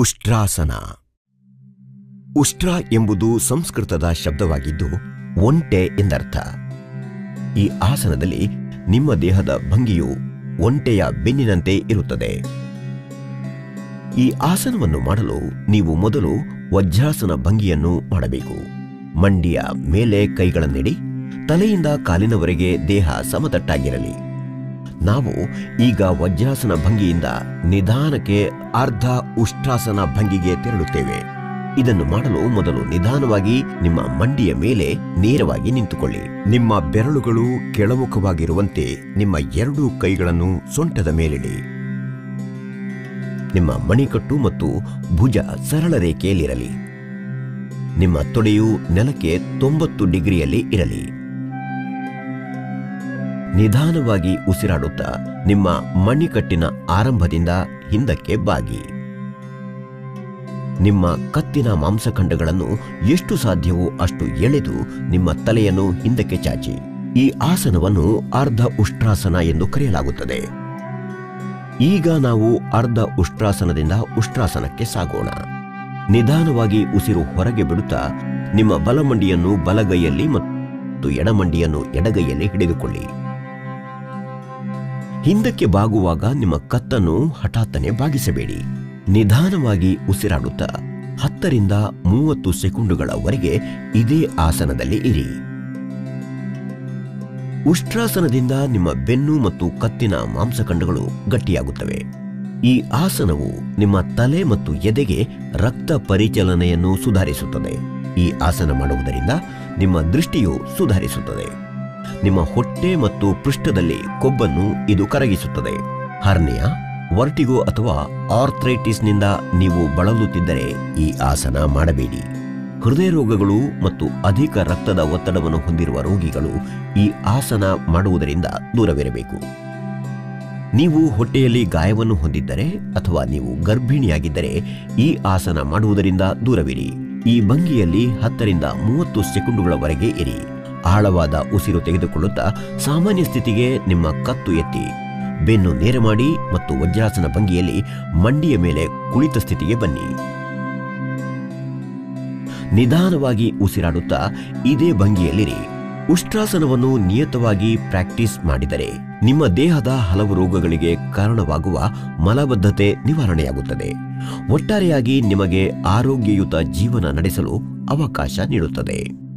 ಉಷ್ಟ್ರಾಸನ. ಉಷ್ಟ್ರ ಎಂಬುದು ಸಂಸ್ಕೃತದ ಶಬ್ದವಾಗಿದ್ದು ಒಂಟೆ ಎಂದರ್ಥ. ಈ ಆಸನದಲ್ಲಿ ನಿಮ್ಮ ದೇಹದ ಭಂಗಿಯು ಒಂಟೆಯ ಬೆನ್ನಿನಂತೆ ಇರುತ್ತದೆ. ಈ ಆಸನವನ್ನು ಮಾಡಲು ನೀವು ಮೊದಲು ವಜ್ರಾಸನ ಭಂಗಿಯನ್ನು ಮಾಡಬೇಕು. ಮಂಡಿಯ ಮೇಲೆ ಕೈಗಳನ್ನಿಡಿ, ತಲೆಯಿಂದ ಕಾಲಿನವರೆಗೆ ದೇಹ ಸಮತಟ್ಟಾಗಿರಲಿ. ನಾವು ಈಗ ವಜ್ರಾಸನ ಭಂಗಿಯಿಂದ ನಿಧಾನಕ್ಕೆ ಅರ್ಧ ಉಷ್ಟ್ರಾಸನ ಭಂಗಿಗೆ ತೆರಳುತ್ತೇವೆ. ಇದನ್ನು ಮಾಡಲು ಮೊದಲು ನಿಧಾನವಾಗಿ ನಿಮ್ಮ ಮಂಡಿಯ ಮೇಲೆ ನೇರವಾಗಿ ನಿಂತುಕೊಳ್ಳಿ. ನಿಮ್ಮ ಬೆರಳುಗಳು ಕೆಳಮುಖವಾಗಿರುವಂತೆ ನಿಮ್ಮ ಎರಡೂ ಕೈಗಳನ್ನು ಸೊಂಟದ ಮೇಲಿಡಿ. ನಿಮ್ಮ ಮಣಿಕಟ್ಟು ಮತ್ತು ಭುಜ ಸರಳ ರೇಖೆಯಲ್ಲಿರಲಿ. ನಿಮ್ಮ ತೊಡೆಯು ನೆಲಕ್ಕೆ ತೊಂಬತ್ತು ಡಿಗ್ರಿಯಲ್ಲಿ ಇರಲಿ. ನಿಧಾನವಾಗಿ ಉಸಿರಾಡುತ್ತಾ ನಿಮ್ಮ ಮಣಿಕಟ್ಟಿನ ಆರಂಭದಿಂದ ಹಿಂದಕ್ಕೆ ಬಾಗಿ. ನಿಮ್ಮ ಕತ್ತಿನ ಮಾಂಸಖಂಡಗಳನ್ನು ಎಷ್ಟು ಸಾಧ್ಯವೋ ಅಷ್ಟು ಎಳೆದು ನಿಮ್ಮ ತಲೆಯನ್ನು ಹಿಂದಕ್ಕೆ ಚಾಚಿ. ಈ ಆಸನವನ್ನು ಅರ್ಧ ಉಷ್ಟ್ರಾಸನ ಎಂದು ಕರೆಯಲಾಗುತ್ತದೆ. ಈಗ ನಾವು ಅರ್ಧ ಉಷ್ಟ್ರಾಸನದಿಂದ ಉಷ್ಟ್ರಾಸನಕ್ಕೆ ಸಾಗೋಣ. ನಿಧಾನವಾಗಿ ಉಸಿರು ಹೊರಗೆ ಬಿಡುತ್ತಾ ನಿಮ್ಮ ಬಲಮಂಡಿಯನ್ನು ಬಲಗೈಯಲ್ಲಿ ಮತ್ತು ಎಡಮಂಡಿಯನ್ನು ಎಡಗೈಯಲ್ಲಿ ಹಿಡಿದುಕೊಳ್ಳಿ. ಹಿಂದಕ್ಕೆ ಬಾಗುವಾಗ ನಿಮ್ಮ ಕತ್ತನ್ನು ಹಠಾತ್ತನೆ ಬಾಗಿಸಬೇಡಿ. ನಿಧಾನವಾಗಿ ಉಸಿರಾಡುತ್ತಾ ಹತ್ತರಿಂದ ಮೂವತ್ತು ಸೆಕೆಂಡುಗಳವರೆಗೆ ಇದೇ ಆಸನದಲ್ಲಿ ಇರಿ. ಉಷ್ಟ್ರಾಸನದಿಂದ ನಿಮ್ಮ ಬೆನ್ನು ಮತ್ತು ಕತ್ತಿನ ಮಾಂಸಖಂಡಗಳು ಗಟ್ಟಿಯಾಗುತ್ತವೆ. ಈ ಆಸನವು ನಿಮ್ಮ ತಲೆ ಮತ್ತು ಎದೆಗೆ ರಕ್ತ ಪರಿಚಲನೆಯನ್ನು ಸುಧಾರಿಸುತ್ತದೆ. ಈ ಆಸನ ಮಾಡುವುದರಿಂದ ನಿಮ್ಮ ದೃಷ್ಟಿಯು ಸುಧಾರಿಸುತ್ತದೆ. ನಿಮ್ಮ ಹೊಟ್ಟೆ ಮತ್ತು ಪೃಷ್ಠದಲ್ಲಿ ಕೊಬ್ಬನ್ನು ಇದು ಕರಗಿಸುತ್ತದೆ. ಹರ್ನಿಯ, ವರ್ಟಿಗೋ ಅಥವಾ ಆರ್ಥ್ರೈಟಿಸ್ನಿಂದ ನೀವು ಬಳಲುತ್ತಿದ್ದರೆ ಈ ಆಸನ ಮಾಡಬೇಡಿ. ಹೃದಯ ರೋಗಗಳು ಮತ್ತು ಅಧಿಕ ರಕ್ತದ ಒತ್ತಡವನ್ನು ಹೊಂದಿರುವ ರೋಗಿಗಳು ಈ ಆಸನ ಮಾಡುವುದರಿಂದ ದೂರವಿರಬೇಕು. ನೀವು ಹೊಟ್ಟೆಯಲ್ಲಿ ಗಾಯವನ್ನು ಹೊಂದಿದ್ದರೆ ಅಥವಾ ನೀವು ಗರ್ಭಿಣಿಯಾಗಿದ್ದರೆ ಈ ಆಸನ ಮಾಡುವುದರಿಂದ ದೂರವಿರಿ. ಈ ಭಂಗಿಯಲ್ಲಿ ಹತ್ತರಿಂದ ಮೂವತ್ತು ಸೆಕೆಂಡುಗಳವರೆಗೆ ಇರಿ. ಆಳವಾದ ಉಸಿರು ತೆಗೆದುಕೊಳ್ಳುತ್ತಾ ಸಾಮಾನ್ಯ ಸ್ಥಿತಿಗೆ ನಿಮ್ಮ ಕತ್ತು ಎತ್ತಿ. ಬೆನ್ನು ನೇರ ಮಾಡಿ ಮತ್ತು ವಜ್ರಾಸನ ಭಂಗಿಯಲ್ಲಿ ಮಂಡಿಯ ಮೇಲೆ ಕುಳಿತ ಸ್ಥಿತಿಗೆ ಬನ್ನಿ. ನಿಧಾನವಾಗಿ ಉಸಿರಾಡುತ್ತಾ ಇದೇ ಭಂಗಿಯಲ್ಲಿರಿ. ಉಷ್ಟ್ರಾಸನವನ್ನು ನಿಯತವಾಗಿ ಪ್ರಾಕ್ಟೀಸ್ ಮಾಡಿದರೆ ನಿಮ್ಮ ದೇಹದ ಹಲವು ರೋಗಗಳಿಗೆ ಕಾರಣವಾಗುವ ಮಲಬದ್ಧತೆ ನಿವಾರಣೆಯಾಗುತ್ತದೆ. ಒಟ್ಟಾರೆಯಾಗಿ ನಿಮಗೆ ಆರೋಗ್ಯಯುತ ಜೀವನ ನಡೆಸಲು ಅವಕಾಶ ನೀಡುತ್ತದೆ.